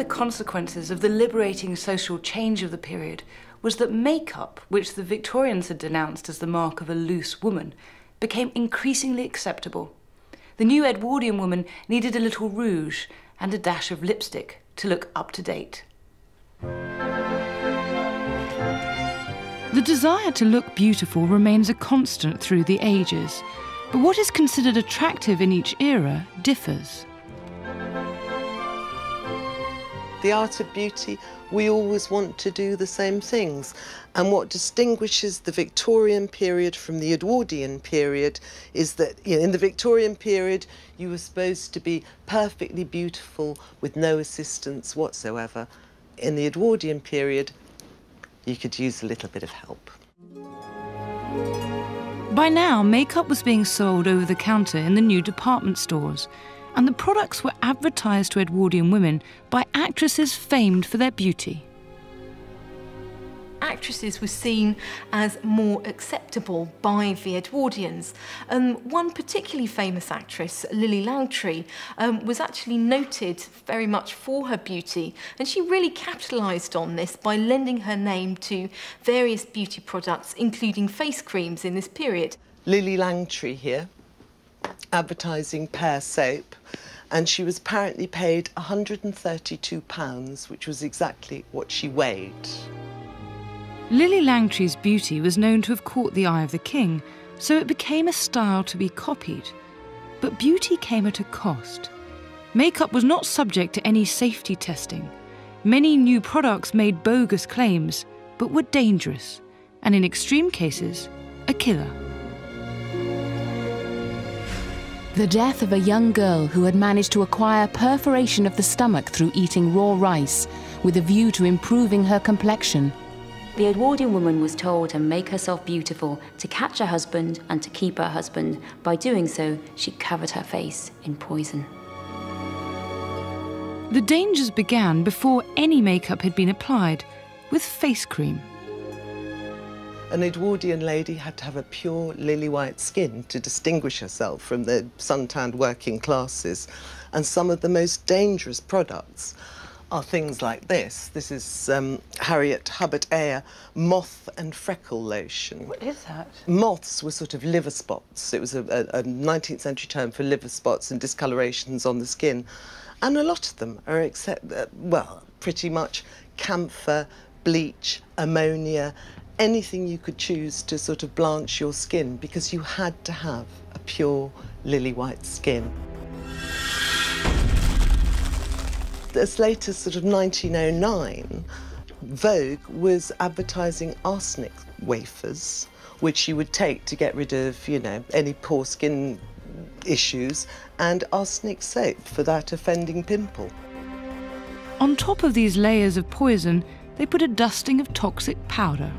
[SPEAKER 2] The consequences of the liberating social change of the period was that makeup, which the Victorians had denounced as the mark of a loose woman, became increasingly acceptable.
[SPEAKER 1] the new Edwardian woman needed a little rouge and a dash of lipstick to look up to date.
[SPEAKER 2] The desire to look beautiful remains a constant through the ages, but what is considered attractive in each era differs.
[SPEAKER 5] The art of beauty, we always want to do the same things. And what distinguishes the Victorian period from the Edwardian period is that you know, in the Victorian period, you were supposed to be perfectly beautiful with no assistance whatsoever. In the Edwardian period, you could use a little bit of help.
[SPEAKER 2] By now, makeup was being sold over the counter in the new department stores, and the products were advertised to Edwardian women by actresses famed for their beauty.
[SPEAKER 6] actresses were seen as more acceptable by the Edwardians. Um, one particularly famous actress, Lillie Langtry, um, was actually noted very much for her beauty, and she really capitalised on this by lending her name to various beauty products, including face creams in this period.
[SPEAKER 5] Lillie Langtry here, advertising Pear soap, and she was apparently paid £132, which was exactly what she weighed.
[SPEAKER 2] Lillie Langtry's beauty was known to have caught the eye of the king, so it became a style to be copied. But beauty came at a cost. Makeup was not subject to any safety testing. Many new products made bogus claims, but were dangerous, and in extreme cases, a killer.
[SPEAKER 11] The death of a young girl who had managed to acquire perforation of the stomach through eating raw rice, with a view to improving her complexion.
[SPEAKER 4] The Edwardian woman was told to make herself beautiful, to catch her husband, and to keep her husband. By doing so, she covered her face in poison.
[SPEAKER 2] The dangers began before any makeup had been applied, with face cream.
[SPEAKER 5] An Edwardian lady had to have a pure lily white skin to distinguish herself from the suntanned working classes. And some of the most dangerous products are things like this. This is um, Harriet Hubbard Ayer moth and freckle lotion.
[SPEAKER 1] What is that?
[SPEAKER 5] Moths were sort of liver spots. It was a, a, a 19th century term for liver spots and discolorations on the skin. And a lot of them are, except, uh, well, pretty much camphor, bleach, ammonia, anything you could choose to sort of blanch your skin because you had to have a pure lily white skin. As late as sort of 1909, Vogue was advertising arsenic wafers, which you would take to get rid of, you know, any poor skin issues, and arsenic soap for that offending pimple.
[SPEAKER 2] On top of these layers of poison, they put a dusting of toxic powder.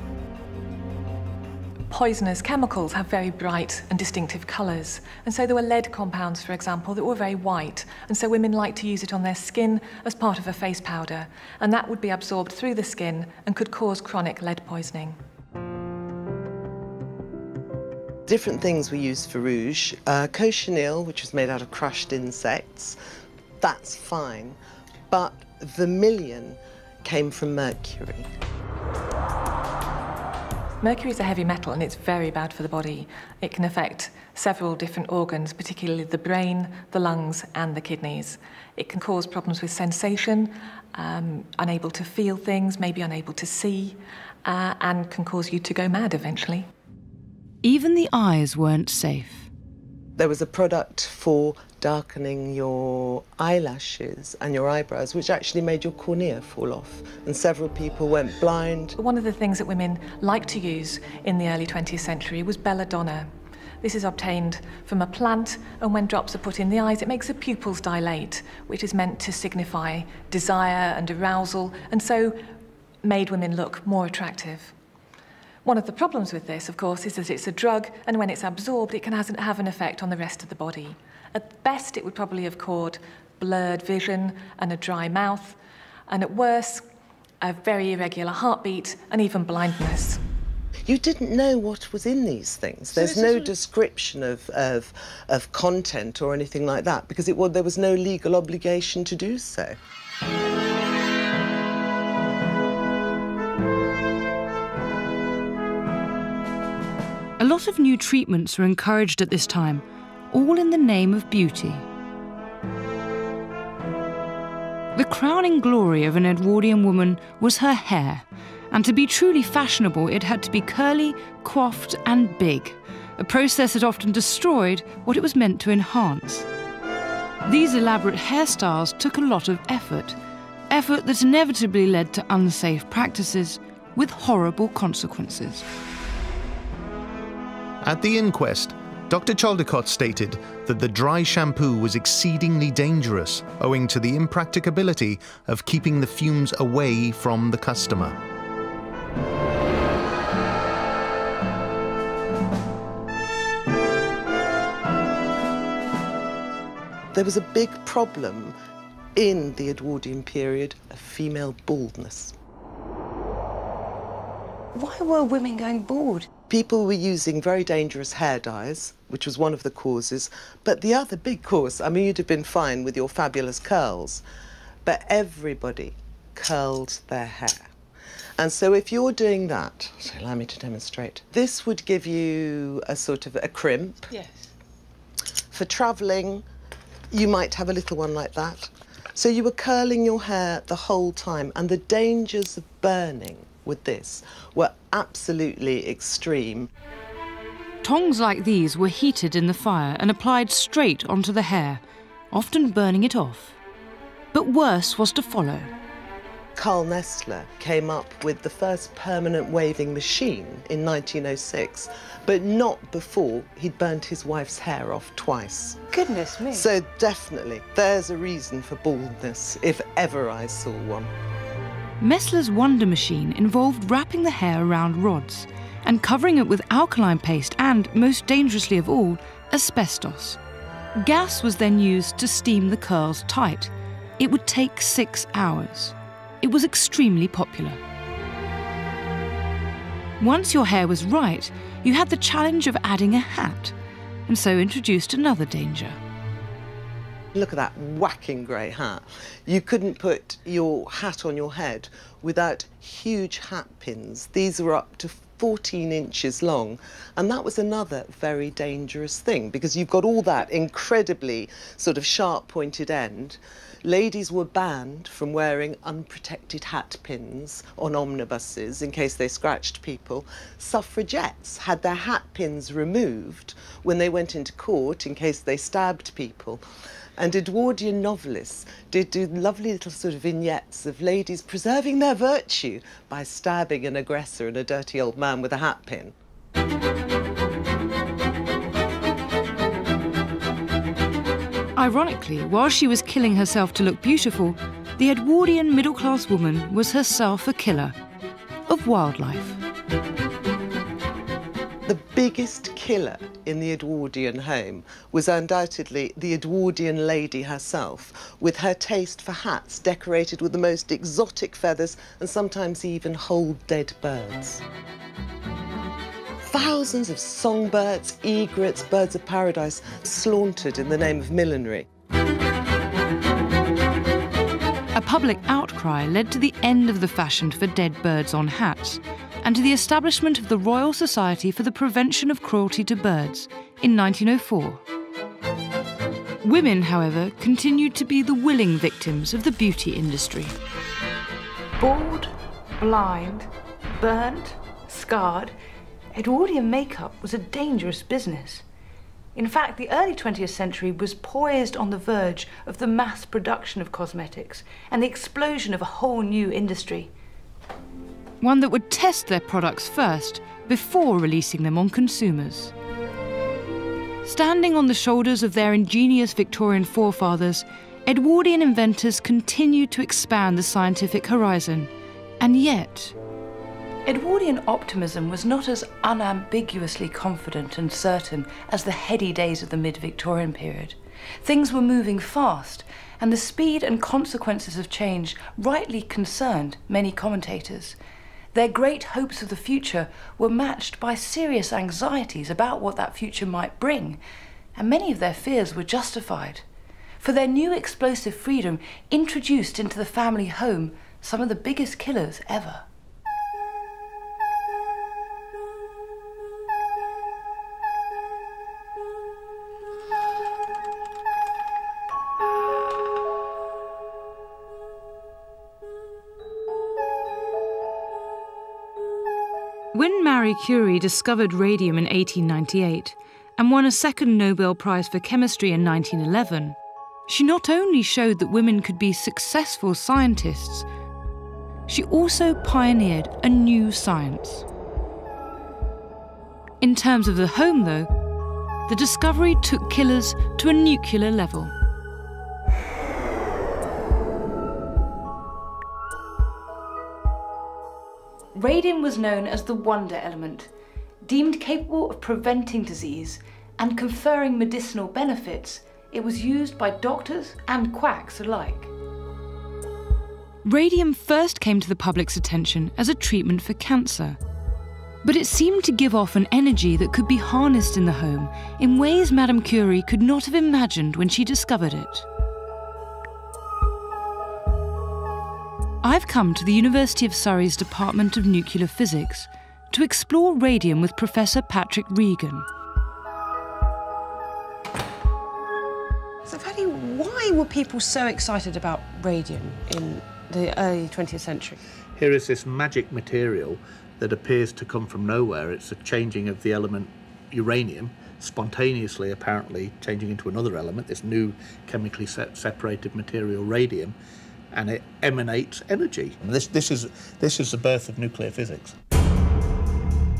[SPEAKER 14] Poisonous chemicals have very bright and distinctive colours, and so there were lead compounds, for example, that were very white, and so women liked to use it on their skin as part of a face powder, and that would be absorbed through the skin and could cause chronic lead poisoning.
[SPEAKER 5] Different things were used for rouge. Uh, cochineal, which was made out of crushed insects, that's fine, but vermilion came from mercury.
[SPEAKER 14] Mercury is a heavy metal and it's very bad for the body. It can affect several different organs, particularly the brain, the lungs, and the kidneys. It can cause problems with sensation, um, unable to feel things, maybe unable to see, uh, and can cause you to go mad eventually.
[SPEAKER 2] Even the eyes weren't safe.
[SPEAKER 5] There was a product for darkening your eyelashes and your eyebrows, which actually made your cornea fall off. And several people went blind.
[SPEAKER 14] One of the things that women liked to use in the early 20th century was belladonna. This is obtained from a plant, and when drops are put in the eyes, it makes the pupils dilate, which is meant to signify desire and arousal, and so made women look more attractive. One of the problems with this, of course, is that it's a drug, and when it's absorbed, it can have an effect on the rest of the body. At best, it would probably have caused blurred vision and a dry mouth, and at worst, a very irregular heartbeat and even blindness.
[SPEAKER 5] You didn't know what was in these things. There's no description of, of, of content or anything like that because it, well, there was no legal obligation to do so.
[SPEAKER 2] A lot of new treatments were encouraged at this time, all in the name of beauty. The crowning glory of an Edwardian woman was her hair, and to be truly fashionable, it had to be curly, coiffed, and big, a process that often destroyed what it was meant to enhance. These elaborate hairstyles took a lot of effort, effort that inevitably led to unsafe practices with horrible consequences.
[SPEAKER 13] At the inquest, Dr. Chaldecott stated that the dry shampoo was exceedingly dangerous owing to the impracticability of keeping the fumes away from the customer.
[SPEAKER 5] There was a big problem in the Edwardian period of female baldness.
[SPEAKER 1] Why were women going bald?
[SPEAKER 5] People were using very dangerous hair dyes, which was one of the causes. But the other big cause, I mean, you'd have been fine with your fabulous curls, but everybody curled their hair. And so if you're doing that, so allow me to demonstrate, this would give you a sort of a crimp.
[SPEAKER 15] Yes.
[SPEAKER 5] For travelling, you might have a little one like that. So you were curling your hair the whole time, and the dangers of burning with this were absolutely extreme.
[SPEAKER 2] Tongs like these were heated in the fire and applied straight onto the hair, often burning it off. But worse was to follow.
[SPEAKER 5] Carl Nessler came up with the first permanent waving machine in 1906, but not before he'd burnt his wife's hair off twice.
[SPEAKER 15] Goodness me.
[SPEAKER 5] So definitely, there's a reason for baldness, if ever I saw one.
[SPEAKER 2] Nessler's Wonder Machine involved wrapping the hair around rods and covering it with alkaline paste and, most dangerously of all, asbestos. Gas was then used to steam the curls tight. It would take six hours. It was extremely popular. Once your hair was right, you had the challenge of adding a hat, and so introduced another danger.
[SPEAKER 5] Look at that whacking grey hat. You couldn't put your hat on your head without huge hat pins. These were up to 14 inches long. And that was another very dangerous thing because you've got all that incredibly sort of sharp pointed end. Ladies were banned from wearing unprotected hat pins on omnibuses in case they scratched people. Suffragettes had their hat pins removed when they went into court in case they stabbed people. And Edwardian novelists did do lovely little sort of vignettes of ladies preserving their virtue by stabbing an aggressor and a dirty old man with a hat pin.
[SPEAKER 2] Ironically, while she was killing herself to look beautiful, the Edwardian middle class woman was herself a killer of wildlife.
[SPEAKER 5] Biggest killer in the Edwardian home was undoubtedly the Edwardian lady herself, with her taste for hats decorated with the most exotic feathers and sometimes even whole dead birds. Thousands of songbirds, egrets, birds of paradise slaughtered in the name of millinery.
[SPEAKER 2] A public outcry led to the end of the fashion for dead birds on hats and to the establishment of the Royal Society for the Prevention of Cruelty to Birds in 1904. Women, however, continued to be the willing victims of the beauty industry.
[SPEAKER 1] Bald, blind, burnt, scarred, Edwardian makeup was a dangerous business. In fact, the early 20th century was poised on the verge of the mass production of cosmetics and the explosion of a whole new industry.
[SPEAKER 2] One that would test their products first before releasing them on consumers. Standing on the shoulders of their ingenious Victorian forefathers, Edwardian inventors continued to expand the scientific horizon. And yet,
[SPEAKER 1] Edwardian optimism was not as unambiguously confident and certain as the heady days of the mid Victorian period. Things were moving fast, and the speed and consequences of change rightly concerned many commentators. Their great hopes of the future were matched by serious anxieties about what that future might bring, and many of their fears were justified. For their new explosive freedom introduced into the family home some of the biggest killers ever.
[SPEAKER 2] Marie Curie discovered radium in 1898 and won a second Nobel Prize for Chemistry in 1911, she not only showed that women could be successful scientists, she also pioneered a new science. In terms of the home, though, the discovery took killers to a nuclear level.
[SPEAKER 1] Radium was known as the wonder element, deemed capable of preventing disease and conferring medicinal benefits. It was used by doctors and quacks alike.
[SPEAKER 2] Radium first came to the public's attention as a treatment for cancer. But it seemed to give off an energy that could be harnessed in the home in ways Madame Curie could not have imagined when she discovered it. I've come to the University of Surrey's Department of Nuclear Physics to explore radium with Professor Patrick Regan.
[SPEAKER 17] So, Paddy, why were people so excited about radium in the early 20th century?
[SPEAKER 18] Here is this magic material that appears to come from nowhere. It's a changing of the element uranium, spontaneously apparently changing into another element, this new chemically se separated material, radium, and it emanates energy. And this, this, is, this is the birth of nuclear physics.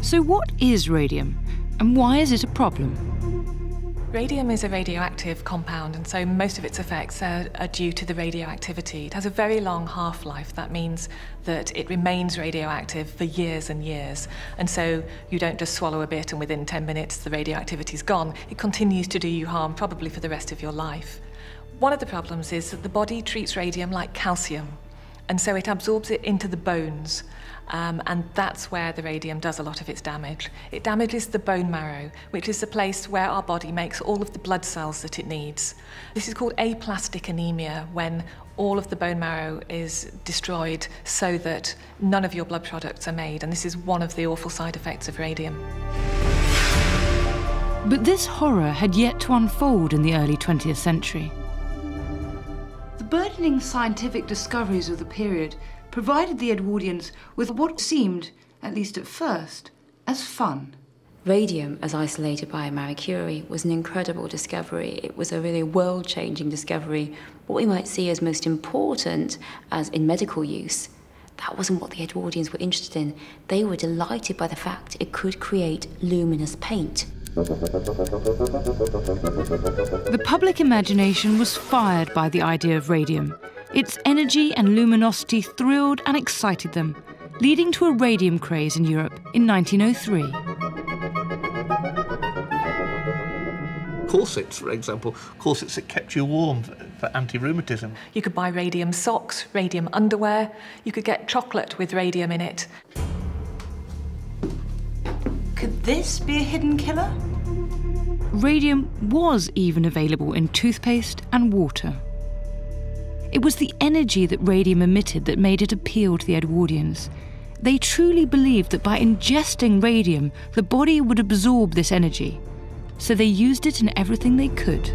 [SPEAKER 2] So, what is radium, and why is it a problem?
[SPEAKER 14] Radium is a radioactive compound, and so most of its effects are, are, due to the radioactivity. It has a very long half life. That means that it remains radioactive for years and years. And so you don't just swallow a bit and within 10 minutes the radioactivity is gone. It continues to do you harm, probably for the rest of your life. One of the problems is that the body treats radium like calcium, and so it absorbs it into the bones. Um, and that's where the radium does a lot of its damage. It damages the bone marrow, which is the place where our body makes all of the blood cells that it needs. This is called aplastic anemia, when all of the bone marrow is destroyed so that none of your blood products are made. And this is one of the awful side effects of radium.
[SPEAKER 2] But this horror had yet to unfold in the early 20th century.
[SPEAKER 1] The burdening scientific discoveries of the period provided the Edwardians with what seemed, at least at first, as fun.
[SPEAKER 4] Radium, as isolated by Marie Curie, was an incredible discovery. It was a really world changing discovery. What we might see as most important, as in medical use, that wasn't what the Edwardians were interested in. They were delighted by the fact it could create luminous paint.
[SPEAKER 2] The public imagination was fired by the idea of radium. Its energy and luminosity thrilled and excited them, leading to a radium craze in Europe in 1903.
[SPEAKER 18] Corsets, for example, corsets that kept you warm for anti-rheumatism.
[SPEAKER 14] You could buy radium socks, radium underwear. You could get chocolate with radium in it.
[SPEAKER 1] This be a hidden killer?
[SPEAKER 2] Radium was even available in toothpaste and water. It was the energy that radium emitted that made it appeal to the Edwardians. They truly believed that by ingesting radium, the body would absorb this energy, so they used it in everything they could.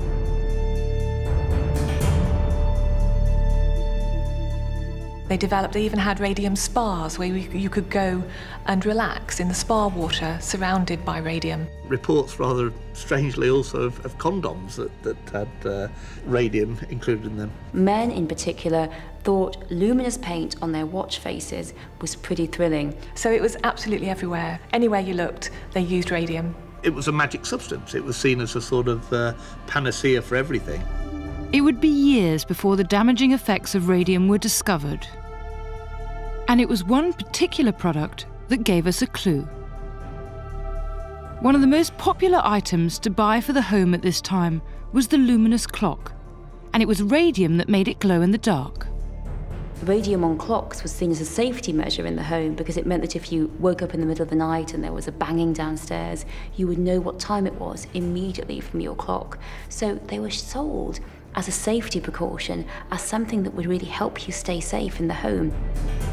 [SPEAKER 14] They developed, they even had radium spas where you could go and relax in the spa water surrounded by radium.
[SPEAKER 18] Reports rather strangely also of, of condoms that, that had uh, radium included in them.
[SPEAKER 4] Men in particular thought luminous paint on their watch faces was pretty thrilling.
[SPEAKER 14] So it was absolutely everywhere. Anywhere you looked, they used radium.
[SPEAKER 18] It was a magic substance. It was seen as a sort of uh, panacea for everything.
[SPEAKER 2] It would be years before the damaging effects of radium were discovered. And it was one particular product that gave us a clue. One of the most popular items to buy for the home at this time was the luminous clock, and it was radium that made it glow in the dark.
[SPEAKER 4] Radium on clocks was seen as a safety measure in the home because it meant that if you woke up in the middle of the night and there was a banging downstairs, you would know what time it was immediately from your clock. So they were sold as a safety precaution, as something that would really help you stay safe in the home.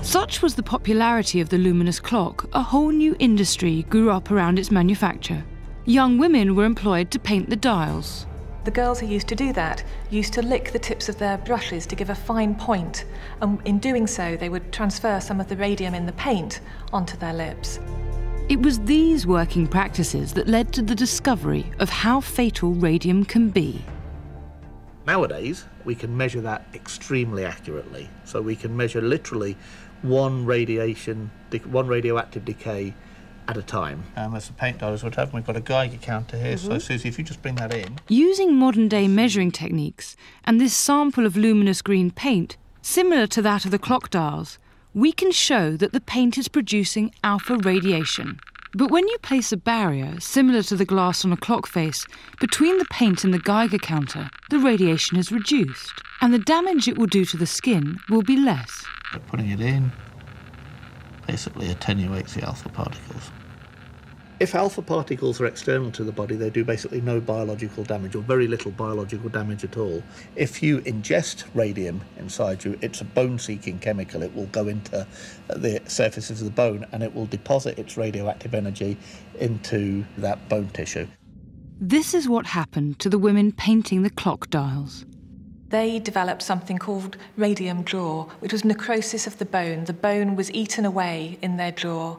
[SPEAKER 2] Such was the popularity of the luminous clock, a whole new industry grew up around its manufacture. Young women were employed to paint the dials.
[SPEAKER 14] The girls who used to do that used to lick the tips of their brushes to give a fine point, and in doing so, they would transfer some of the radium in the paint onto their lips.
[SPEAKER 2] It was these working practices that led to the discovery of how fatal radium can be.
[SPEAKER 18] Nowadays, we can measure that extremely accurately. So we can measure literally one radiation, one radioactive decay at a time. Um, as the paint dollars would have, we've got a Geiger counter here. Mm-hmm. So, Susie, if you just bring that in.
[SPEAKER 2] Using modern day measuring techniques and this sample of luminous green paint, similar to that of the clock dials, we can show that the paint is producing alpha radiation. But when you place a barrier, similar to the glass on a clock face, between the paint and the Geiger counter, the radiation is reduced, and the damage it will do to the skin will be less.
[SPEAKER 18] Putting it in basically attenuates the alpha particles. If alpha particles are external to the body, they do basically no biological damage or very little biological damage at all. If you ingest radium inside you, it's a bone seeking chemical. It will go into uh, the surfaces of the bone and it will deposit its radioactive energy into that bone tissue.
[SPEAKER 2] This is what happened to the women painting the clock dials
[SPEAKER 14] they developed something called radium jaw, which was necrosis of the bone. The bone was eaten away in their jaw.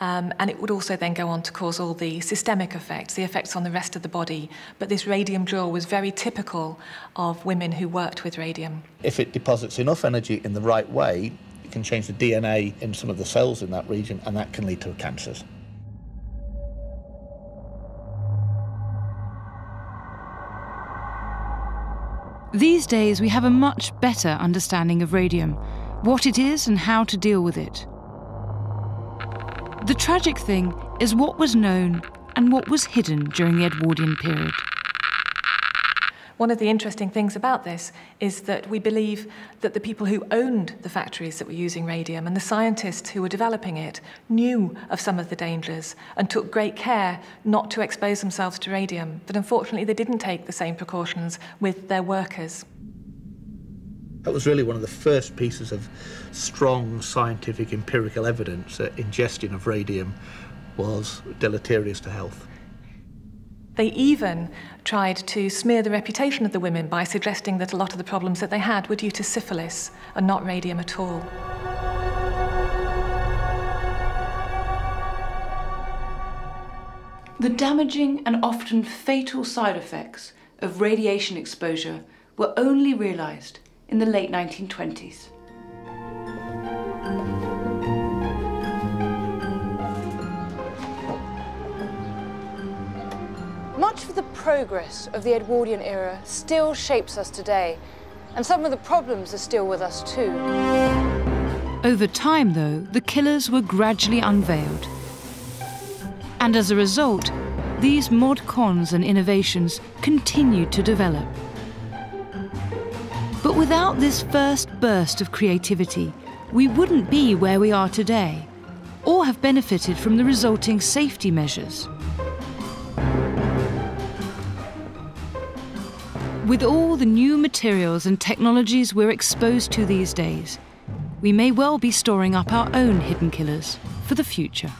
[SPEAKER 14] Um, and it would also then go on to cause all the systemic effects, the effects on the rest of the body. But this radium jaw was very typical of women who worked with radium.
[SPEAKER 18] If it deposits enough energy in the right way, it can change the DNA in some of the cells in that region, and that can lead to cancers.
[SPEAKER 2] These days, we have a much better understanding of radium, what it is and how to deal with it. The tragic thing is what was known and what was hidden during the Edwardian period.
[SPEAKER 14] One of the interesting things about this is that we believe that the people who owned the factories that were using radium and the scientists who were developing it knew of some of the dangers and took great care not to expose themselves to radium, but unfortunately they didn't take the same precautions with their workers.
[SPEAKER 18] That was really one of the first pieces of strong scientific empirical evidence that ingestion of radium was deleterious to health.
[SPEAKER 14] They even tried to smear the reputation of the women by suggesting that a lot of the problems that they had were due to syphilis and not radium at all.
[SPEAKER 1] The damaging and often fatal side effects of radiation exposure were only realised in the late 1920s.
[SPEAKER 15] Much of the progress of the Edwardian era still shapes us today, and some of the problems are still with us too.
[SPEAKER 2] Over time, though, the killers were gradually unveiled. And as a result, these mod cons and innovations continued to develop. But without this first burst of creativity, we wouldn't be where we are today, or have benefited from the resulting safety measures. With all the new materials and technologies we're exposed to these days, we may well be storing up our own hidden killers for the future.